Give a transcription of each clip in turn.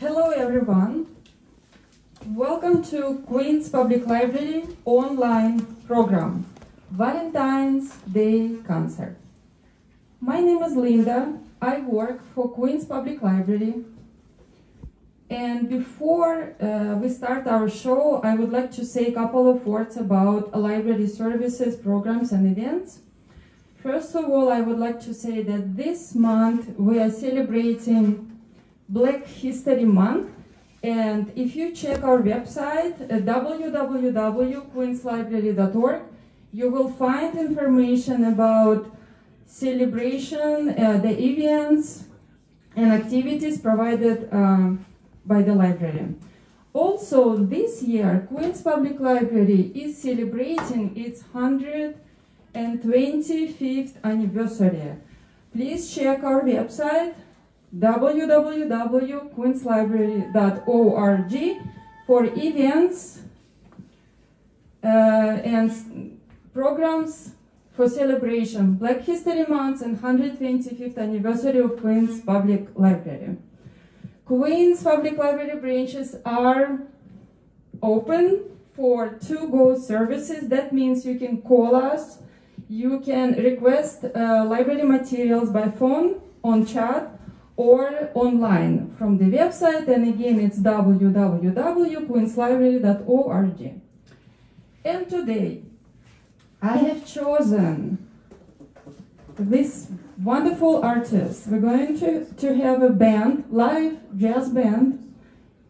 Hello everyone. Welcome to Queen's Public Library online program, Valentine's Day Concert. My name is Linda. I work for Queen's Public Library. And before uh, we start our show, I would like to say a couple of words about library services, programs, and events. First of all, I would like to say that this month we are celebrating Black History Month. And if you check our website, uh, www.queenslibrary.org, you will find information about celebration, uh, the events, and activities provided um, by the library. Also, this year, Queen's Public Library is celebrating its 125th anniversary. Please check our website www.queenslibrary.org for events uh, and programs for celebration Black History Month and 125th anniversary of Queen's Public Library. Queen's Public Library branches are open for to-go services. That means you can call us, you can request uh, library materials by phone, on chat, or online from the website. And again, it's www.queenslibrary.org. And today, I have chosen this wonderful artist. We're going to, to have a band, live jazz band,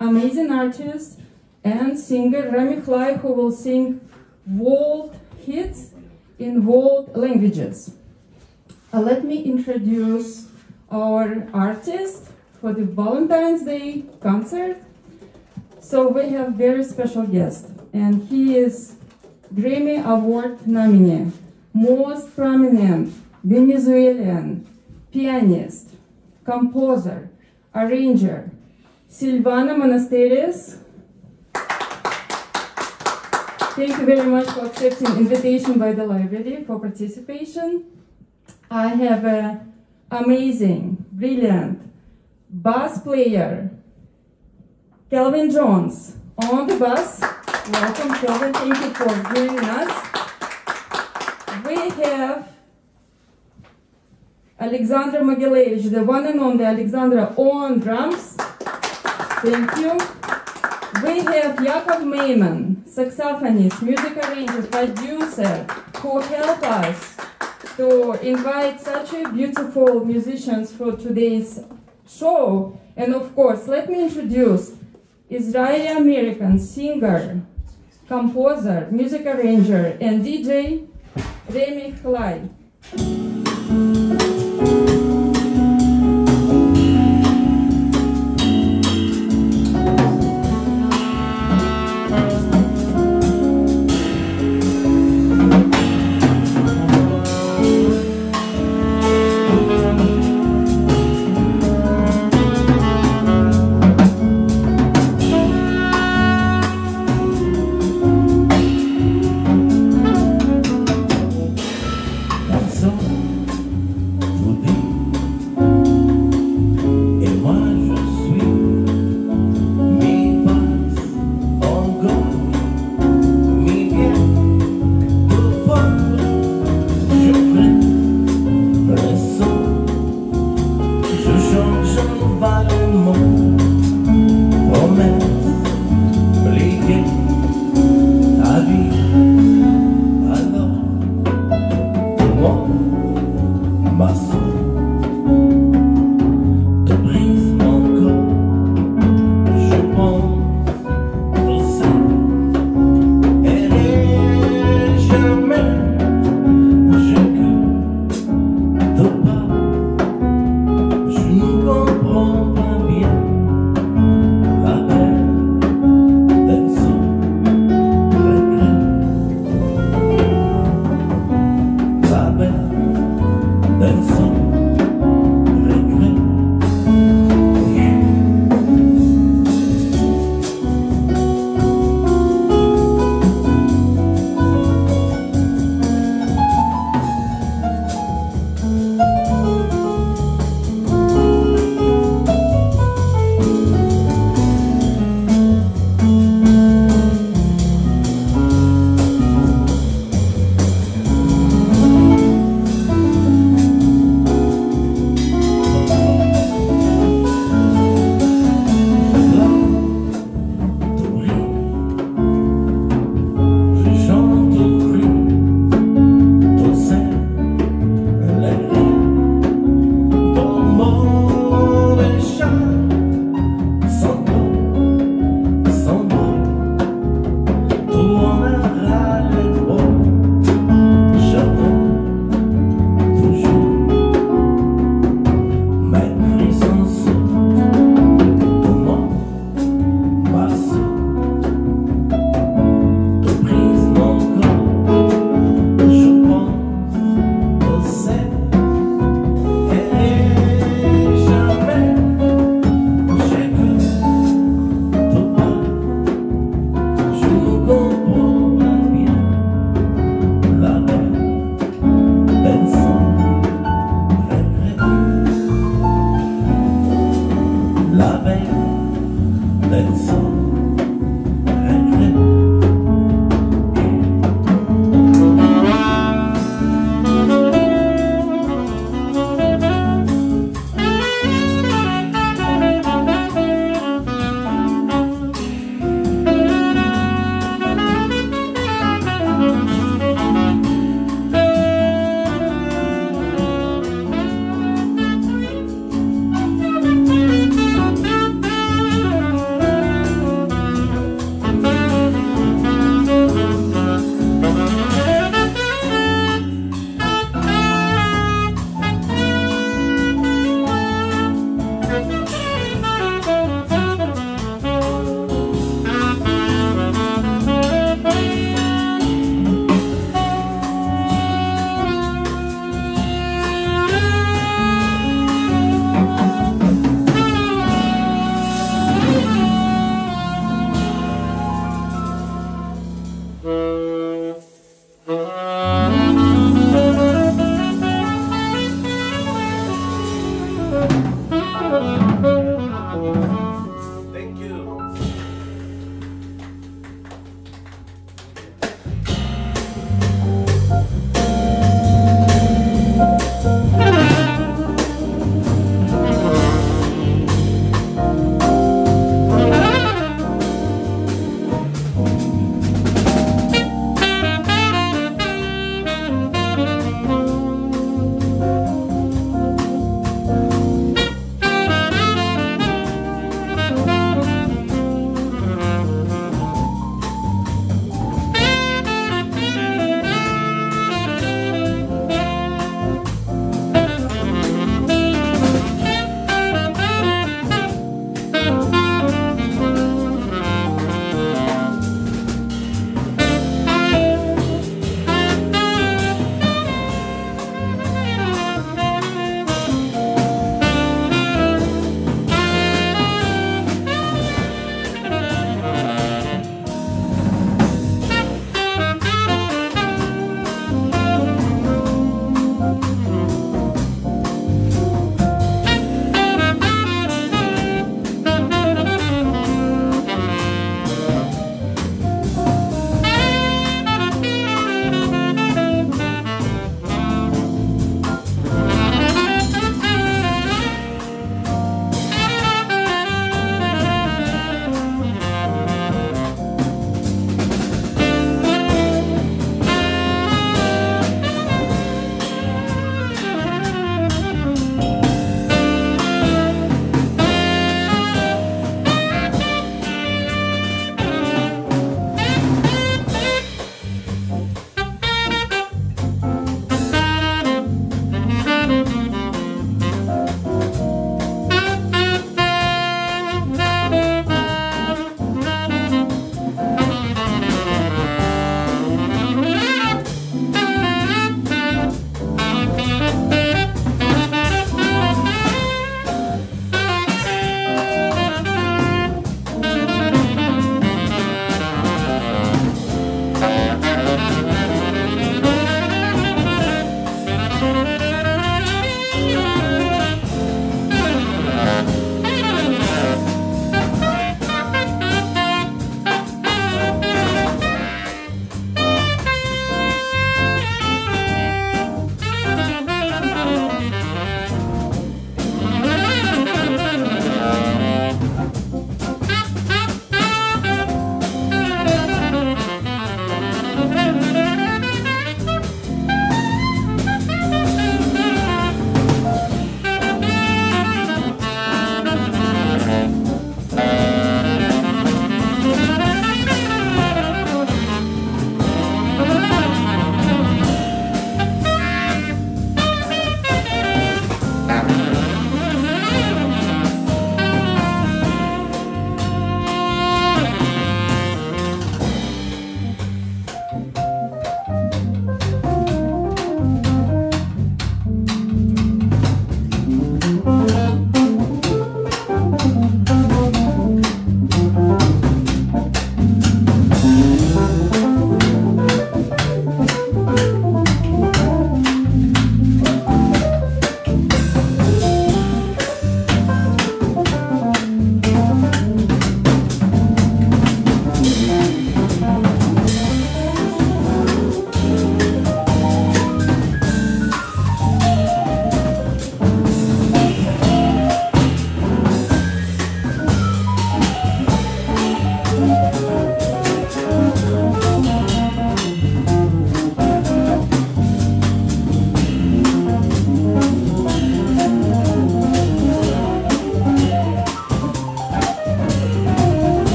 amazing artist and singer Rami HLay who will sing world hits in world languages. Uh, let me introduce our artist for the Valentine's Day concert. So we have very special guest and he is Grammy Award nominee, most prominent Venezuelan pianist, composer, arranger, Silvano Monasterios. Thank you very much for accepting invitation by the library for participation. I have an amazing, brilliant bass player, Calvin Jones, on the bass. Welcome, Calvin. Thank you for joining us. We have Alexandra Mogilevich, the one and only Alexandra on drums. Thank you. We have Yaacov Mayman, saxophonist, music arranger, producer, who helped us to invite such a beautiful musicians for today's show. And of course, let me introduce Israeli American singer, composer, music arranger, and DJ Rami HLay.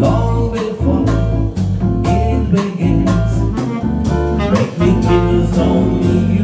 Long before it begins. Only you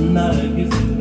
Anarchis Ich